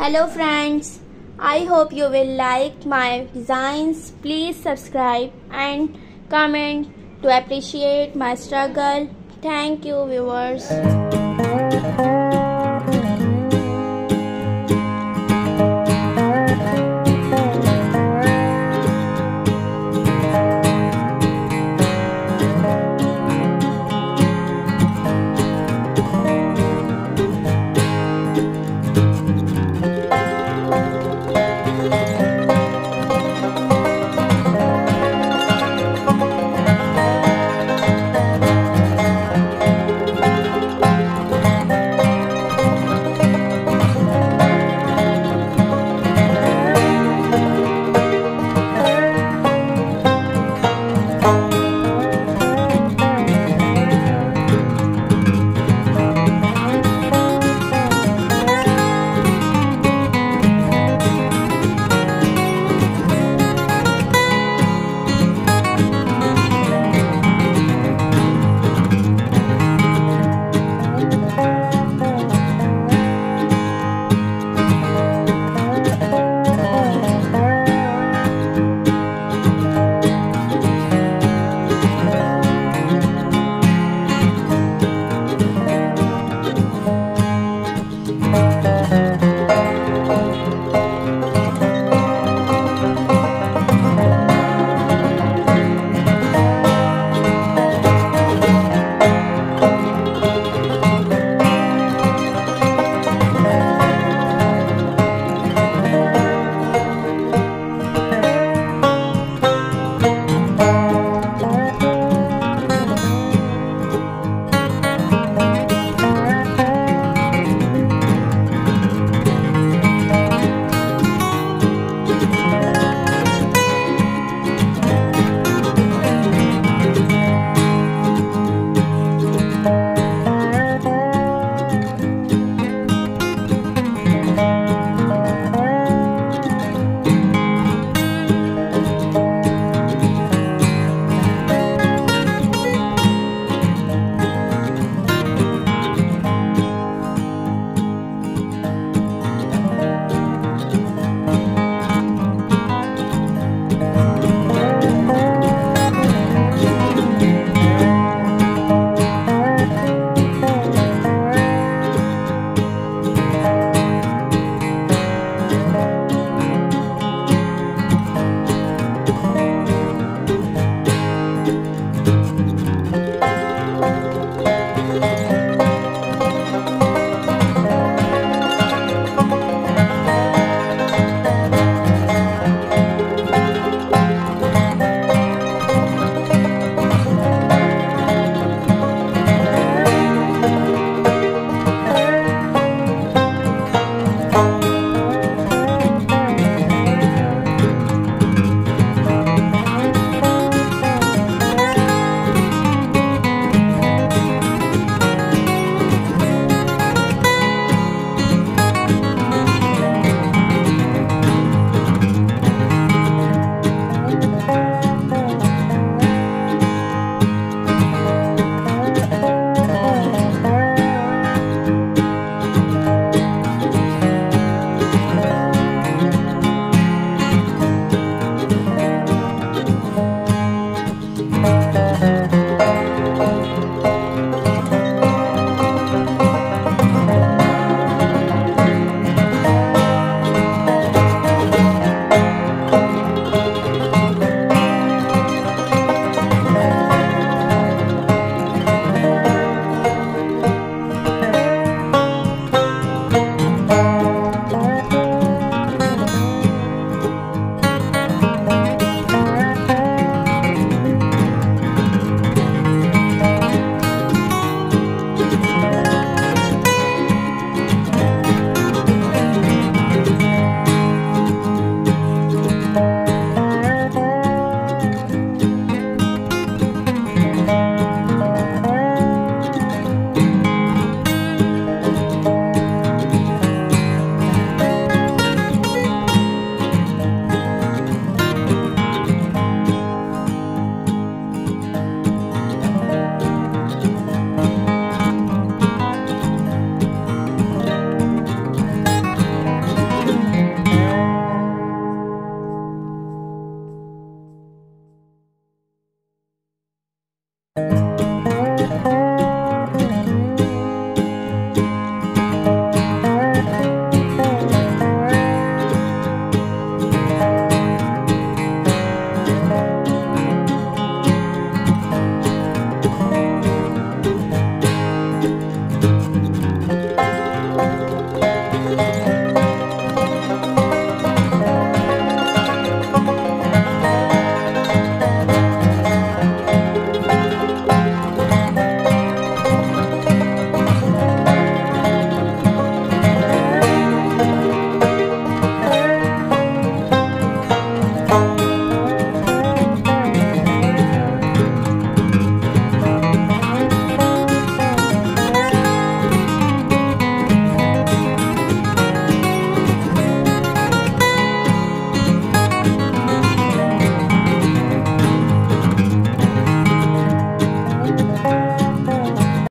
Hello friends, I hope you will like my designs. Please subscribe and comment to appreciate my struggle. Thank you viewers.